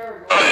Bye.